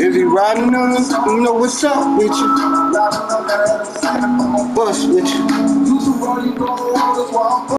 If you riding on them, you know what's up with you. Bust with you.